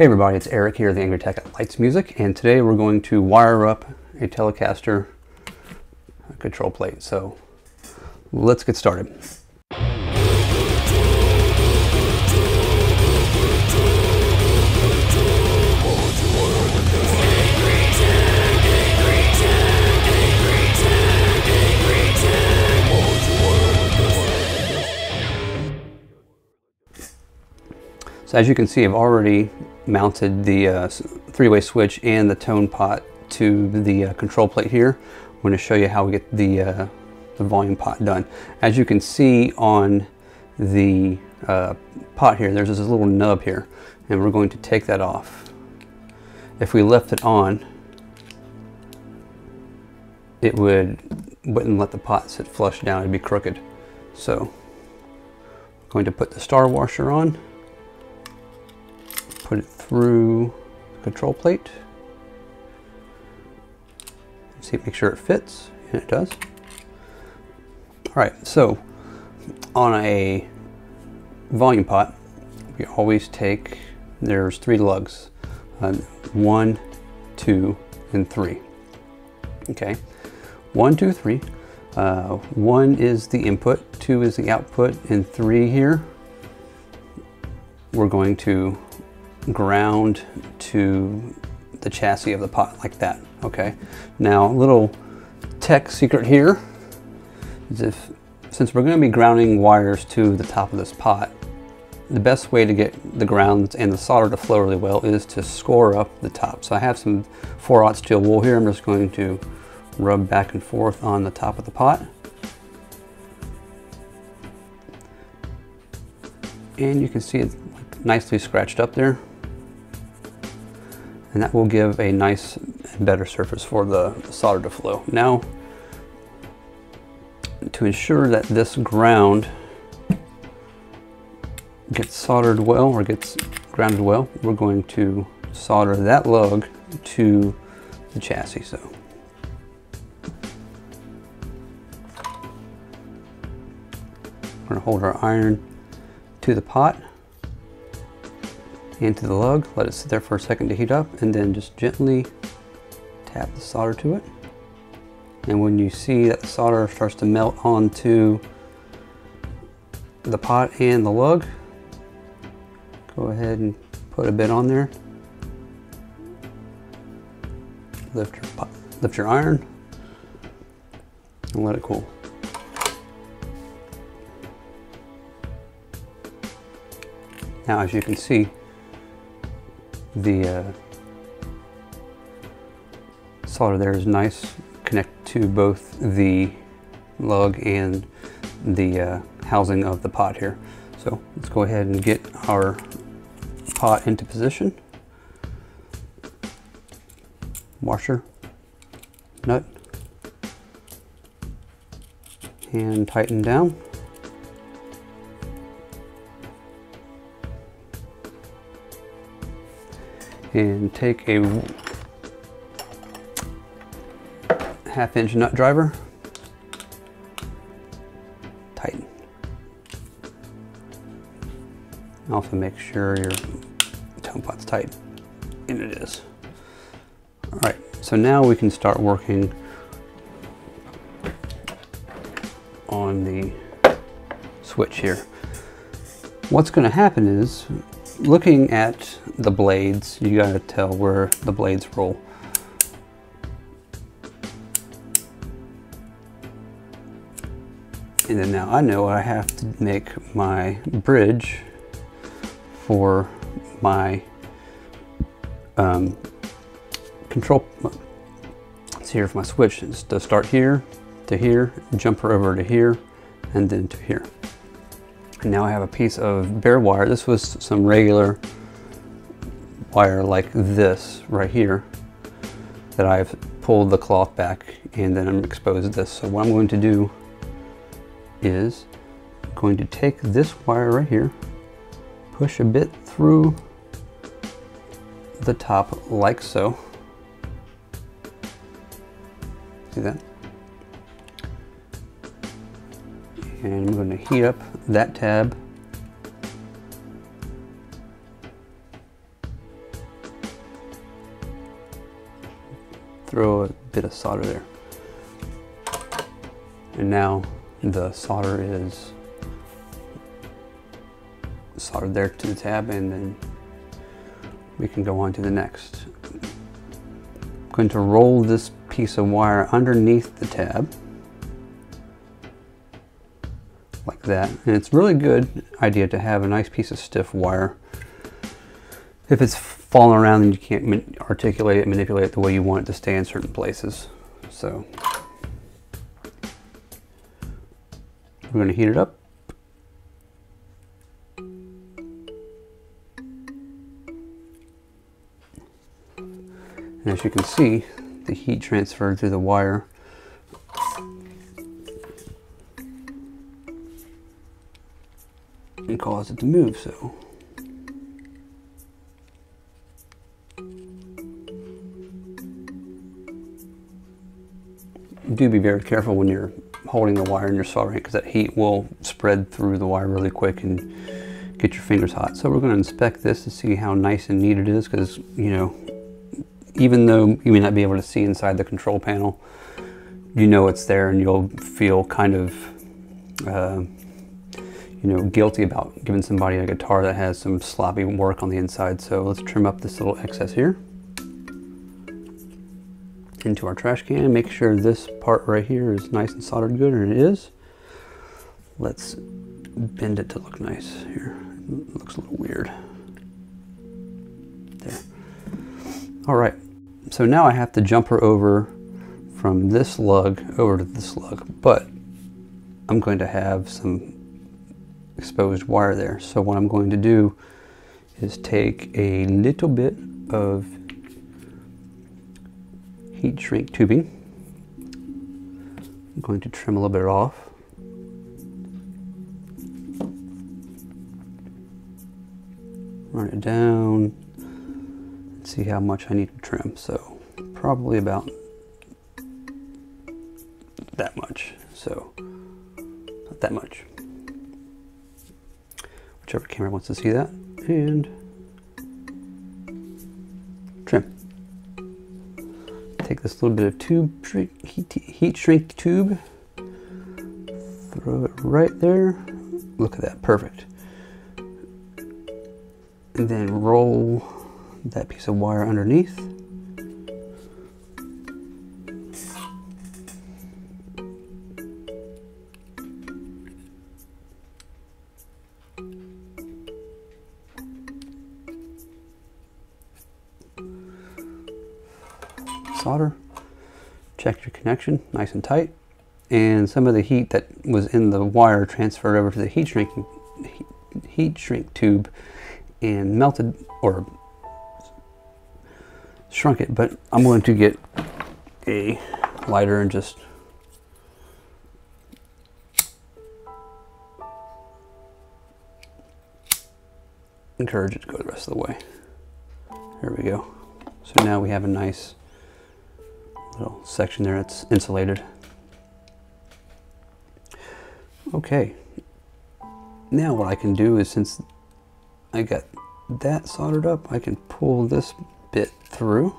Hey everybody, it's Eric here, at the Angry Tech at Leitz Music, and today we're going to wire up a Telecaster control plate. So let's get started. So as you can see, I've already mounted the uh, three-way switch and the tone pot to the uh, control plate here. I'm going to show you how we get the, uh, the volume pot done. As you can see on the uh, pot here, there's this little nub here, and we're going to take that off. If we left it on, it would wouldn't let the pot sit flush down, it'd be crooked. So, I'm going to put the star washer on through the control plate. See, make sure it fits, and it does. All right, so on a volume pot, we always take, there's three lugs, uh, one, two, and three. Okay, one, two, three. Uh, one is the input, two is the output, and three here, we're going to ground to the chassis of the pot like that, okay? Now, a little tech secret here is if, since we're gonna be grounding wires to the top of this pot, the best way to get the grounds and the solder to flow really well is to score up the top. So I have some 4-aught steel wool here. I'm just going to rub back and forth on the top of the pot. And you can see it nicely scratched up there and that will give a nice better surface for the solder to flow. Now, to ensure that this ground gets soldered well or gets grounded well, we're going to solder that lug to the chassis. So. We're going to hold our iron to the pot into the lug, let it sit there for a second to heat up, and then just gently tap the solder to it. And when you see that the solder starts to melt onto the pot and the lug, go ahead and put a bit on there. Lift your, pot, lift your iron and let it cool. Now as you can see, the uh, solder there is nice, connect to both the lug and the uh, housing of the pot here. So let's go ahead and get our pot into position. Washer, nut, and tighten down. And take a half inch nut driver, tighten. Also make sure your tone pot's tight, and it is. All right, so now we can start working on the switch here. What's gonna happen is looking at the blades, you gotta tell where the blades roll. And then now I know I have to make my bridge for my um, control. It's here for my switch. It's to start here, to here, jumper over to here, and then to here. Now I have a piece of bare wire. This was some regular wire like this right here that I've pulled the cloth back and then I'm exposed this. So what I'm going to do is I'm going to take this wire right here, push a bit through the top like so. See that? and I'm going to heat up that tab. Throw a bit of solder there. And now the solder is soldered there to the tab and then we can go on to the next. I'm going to roll this piece of wire underneath the tab that. And it's really good idea to have a nice piece of stiff wire. If it's falling around and you can't articulate it, manipulate it the way you want it to stay in certain places. So we're going to heat it up. And as you can see, the heat transferred through the wire cause it to move so. Do be very careful when you're holding the wire in your soldering because that heat will spread through the wire really quick and get your fingers hot. So we're going to inspect this to see how nice and neat it is because, you know, even though you may not be able to see inside the control panel, you know it's there and you'll feel kind of uh, you know, guilty about giving somebody a guitar that has some sloppy work on the inside. So let's trim up this little excess here into our trash can. Make sure this part right here is nice and soldered good, and it is. Let's bend it to look nice here. It looks a little weird. There. All right, so now I have to jump her over from this lug over to this lug, but I'm going to have some exposed wire there. So what I'm going to do is take a little bit of heat shrink tubing. I'm going to trim a little bit off. Run it down and see how much I need to trim. So probably about that much. So not that much whichever camera wants to see that, and trim. Take this little bit of tube heat, heat shrink tube, throw it right there. Look at that, perfect. And then roll that piece of wire underneath. Solder. Check your connection, nice and tight. And some of the heat that was in the wire transferred over to the heat shrinking heat shrink tube and melted or shrunk it. But I'm going to get a lighter and just encourage it to go the rest of the way. There we go. So now we have a nice little section there it's insulated. Okay, now what I can do is since I got that soldered up, I can pull this bit through.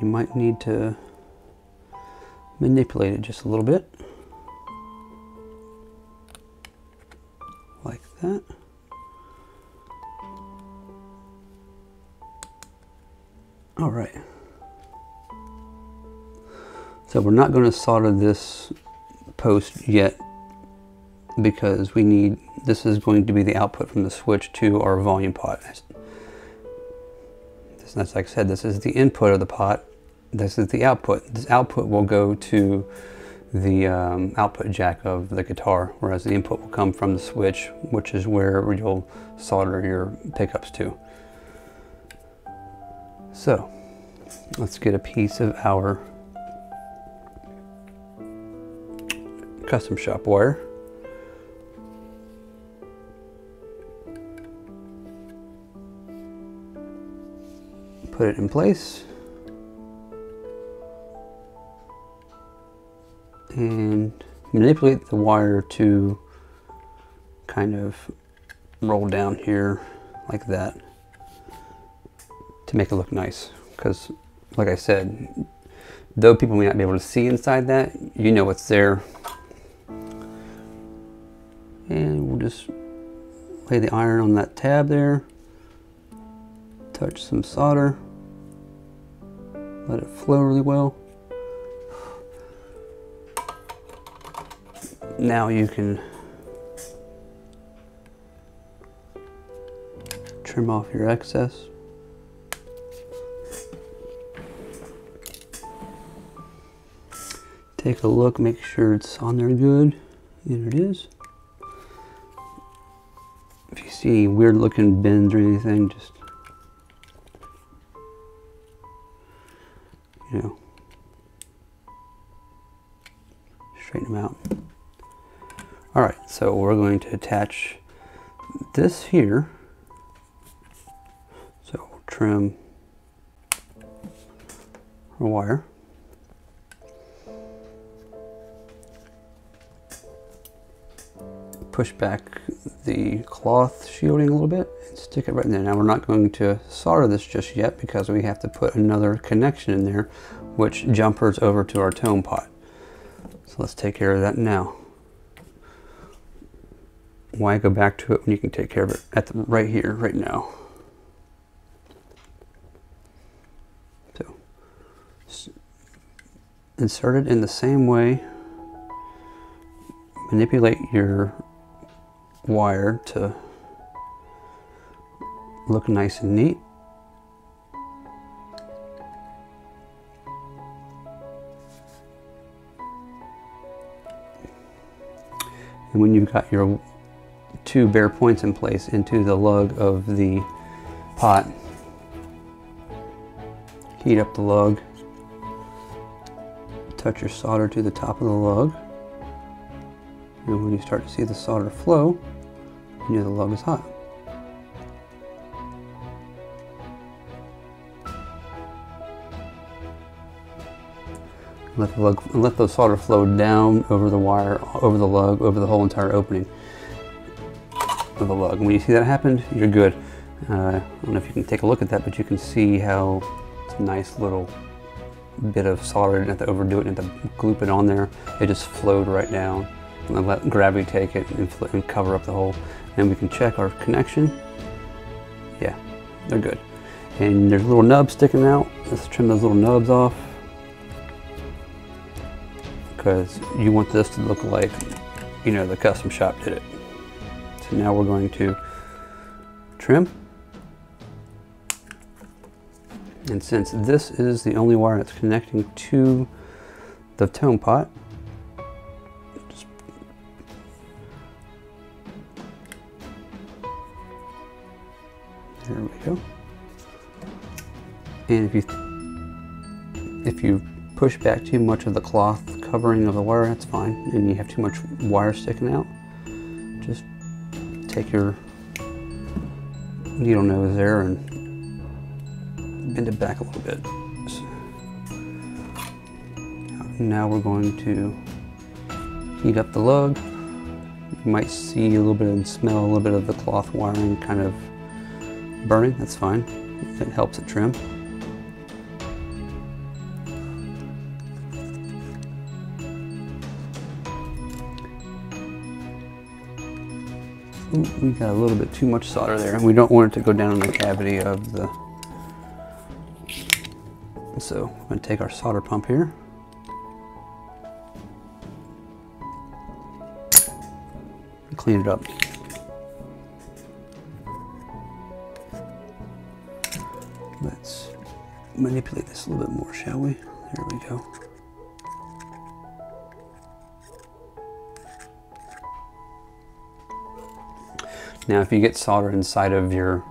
You might need to manipulate it just a little bit. Like that. So we're not going to solder this post yet because we need, this is going to be the output from the switch to our volume pot. This, that's like I said, this is the input of the pot. This is the output. This output will go to the um, output jack of the guitar, whereas the input will come from the switch, which is where you'll solder your pickups to. So let's get a piece of our custom shop wire. Put it in place. And manipulate the wire to kind of roll down here like that. to make it look nice. Because, like I said, though people may not be able to see inside that, you know what's there. Just lay the iron on that tab there. Touch some solder. Let it flow really well. Now you can trim off your excess. Take a look, make sure it's on there good. And it is. See weird looking bends or anything, just you know, straighten them out. All right, so we're going to attach this here. So trim a wire. Push back the cloth shielding a little bit and stick it right in there. Now we're not going to solder this just yet because we have to put another connection in there which jumpers over to our tone pot. So let's take care of that now why go back to it when you can take care of it at the, right here, right now? So, insert it in the same way. Manipulate your wire to look nice and neat. And when you've got your two bare points in place into the lug of the pot. Heat up the lug. Touch your solder to the top of the lug. And when you start to see the solder flow, know the lug is hot. Let the, lug, let the solder flow down over the wire, over the lug, over the whole entire opening of the lug. When you see that happen, you're good. Uh, I don't know if you can take a look at that, but you can see how it's a nice little bit of solder. Didn't have to overdo it, didn't have to gloop it on there. It just flowed right down. And let gravity take it and, and cover up the hole. And we can check our connection. Yeah, they're good. And there's little nub sticking out. Let's trim those little nubs off. Because you want this to look like, you know, the custom shop did it. So now we're going to trim. And since this is the only wire that's connecting to the tone pot, there we go. And if you if you push back too much of the cloth covering of the wire, that's fine. And you have too much wire sticking out, just take your needle nose there and bend it back a little bit. So now we're going to heat up the lug. You might see a little bit and smell a little bit of the cloth wiring kind of burning. That's fine. It helps it trim. Ooh, we got a little bit too much solder there. And we don't want it to go down in the cavity of the... So I'm going to take our solder pump here. clean it up. Manipulate this a little bit more, shall we? There we go. Now if you get solder inside of your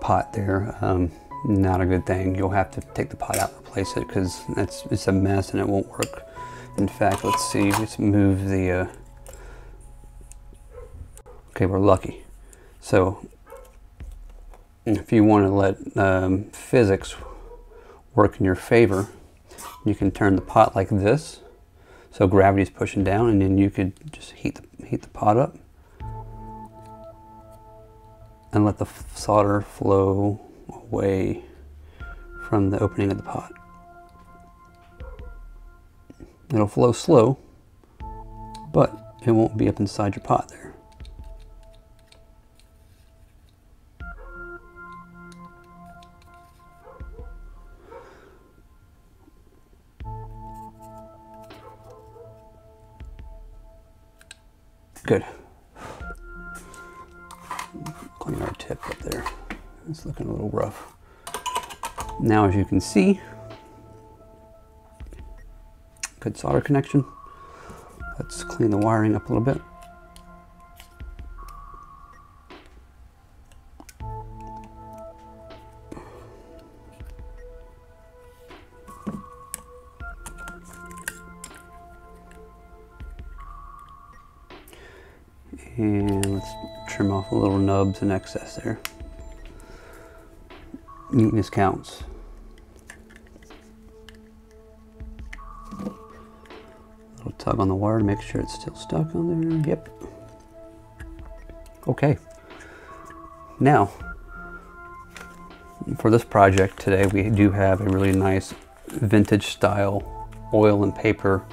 pot there, um, not a good thing. You'll have to take the pot out and replace it because it's, it's a mess and it won't work. In fact, let's see, let's move the, uh, okay, we're lucky. So if you want to let um, physics work in your favor, you can turn the pot like this. So gravity is pushing down and then you could just heat the, heat the pot up and let the solder flow away from the opening of the pot. It'll flow slow, but it won't be up inside your pot there. Good. Clean our tip up there. It's looking a little rough. Now, as you can see, good solder connection. Let's clean the wiring up a little bit. The and excess there. Neatness counts. Little tug on the wire to make sure it's still stuck on there. Yep. Okay. Now, for this project today, we do have a really nice vintage style oil and paper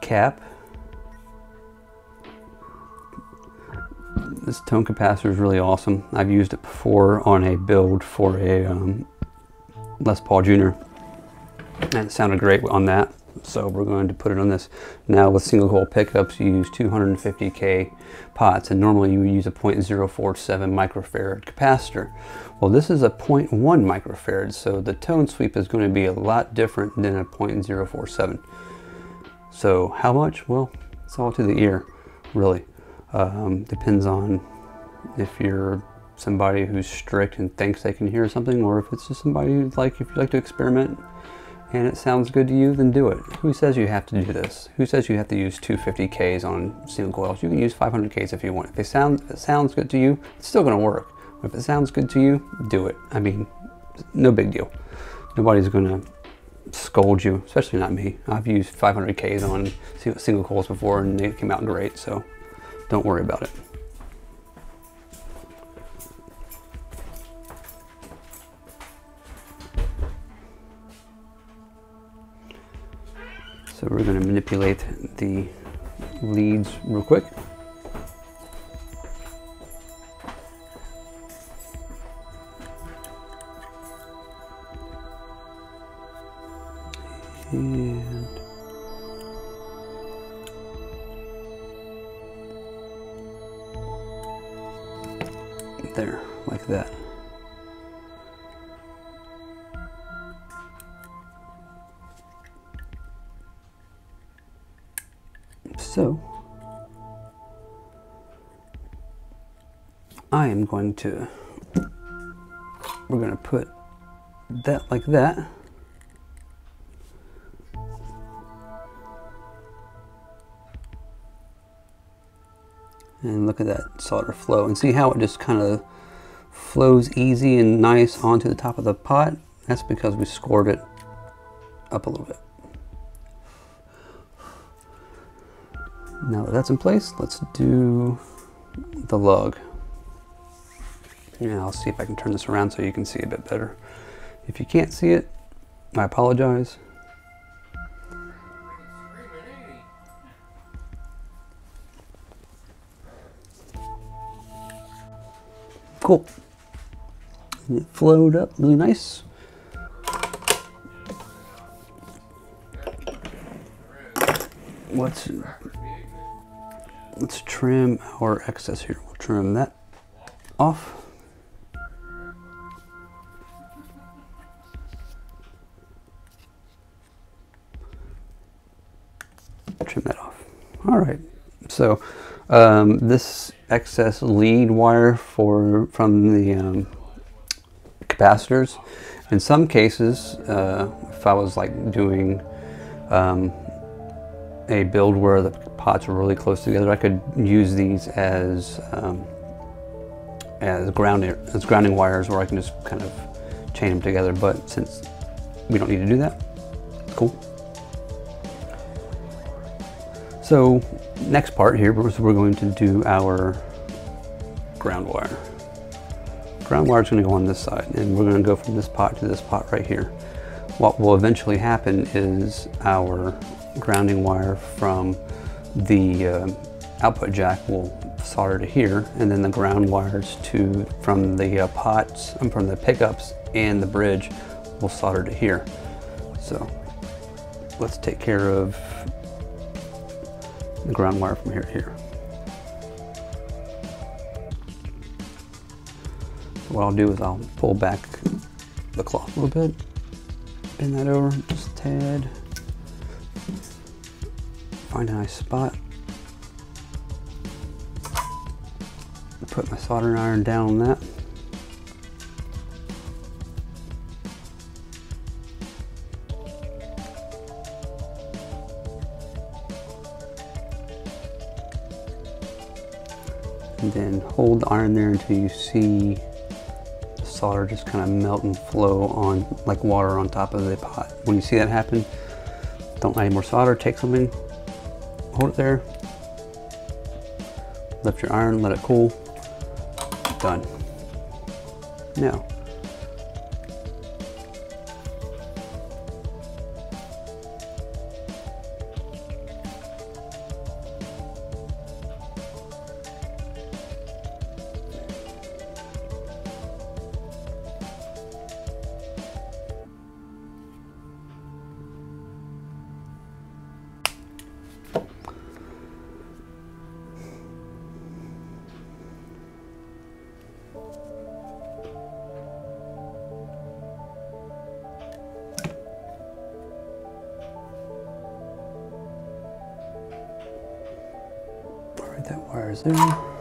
cap This tone capacitor is really awesome. I've used it before on a build for a um, Les Paul Jr. And it sounded great on that. So we're going to put it on this. Now with single coil pickups, you use 250K pots and normally you would use a 0.047 microfarad capacitor. Well, this is a 0.1 microfarad, so the tone sweep is going to be a lot different than a 0.047. So how much? Well, it's all to the ear, really. Um, depends on if you're somebody who's strict and thinks they can hear something, or if it's just somebody who's like, if you like to experiment and it sounds good to you, then do it. Who says you have to do this? Who says you have to use 250Ks on single coils? You can use 500Ks if you want. If it, sound, if it sounds good to you, it's still gonna work. If it sounds good to you, do it. I mean, no big deal. Nobody's gonna scold you, especially not me. I've used 500Ks on single coils before and they came out great, so don't worry about it. So we're going to manipulate the leads real quick. There, like that. So, I am going to, we're going to put that like that. And look at that solder flow and see how it just kind of flows easy and nice onto the top of the pot. That's because we scored it up a little bit. Now that that's in place, let's do the lug. Yeah, I'll see if I can turn this around so you can see a bit better. If you can't see it, I apologize. Cool. And it flowed up really nice. Let's let's trim our excess here. We'll trim that off. Trim that off. All right. So um, this excess lead wire for from the um, capacitors. In some cases, uh, if I was like doing um, a build where the pots are really close together, I could use these as um, as grounding as grounding wires, where I can just kind of chain them together. But since we don't need to do that, cool. So next part here, we're going to do our ground wire. ground wire is going to go on this side and we're going to go from this pot to this pot right here. What will eventually happen is our grounding wire from the uh, output jack will solder to here and then the ground wires to from the uh, pots and from the pickups and the bridge will solder to here. So let's take care of the ground wire from here to here. So what I'll do is I'll pull back the cloth a little bit, bend that over just a tad, find a nice spot, put my soldering iron down on that. Hold the iron there until you see the solder just kind of melt and flow on like water on top of the pot. When you see that happen, don't add any more solder, take something, hold it there, lift your iron, let it cool, done. Now, There.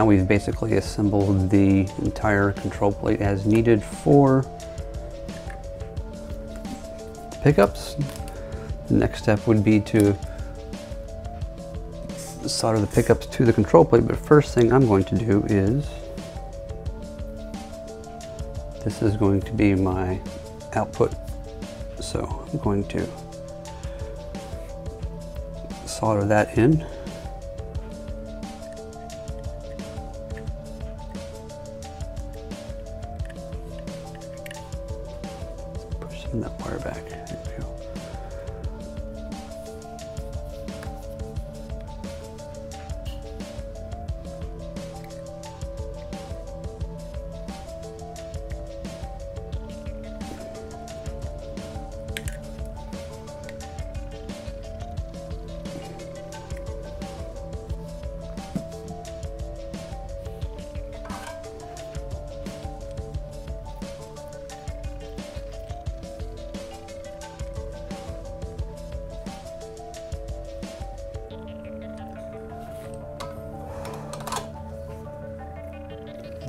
Now we've basically assembled the entire control plate as needed for pickups. The next step would be to solder the pickups to the control plate, but first thing I'm going to do is this is going to be my output. So I'm going to solder that in.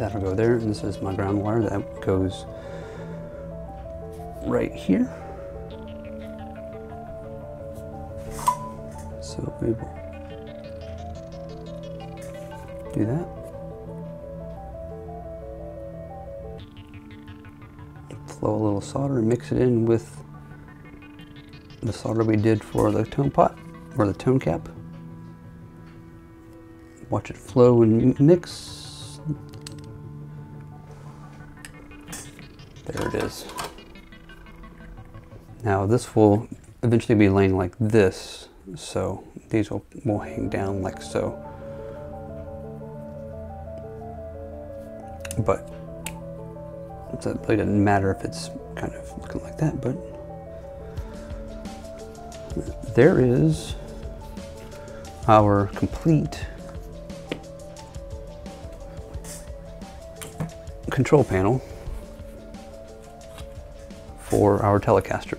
That'll go there, and this is my ground wire that goes right here. So we will do that. Flow a little solder and mix it in with the solder we did for the tone pot or the tone cap. Watch it flow and mix. There it is. Now this will eventually be laying like this, so these will, will hang down like so. But it really doesn't matter if it's kind of looking like that, but there is our complete control panel for our Telecaster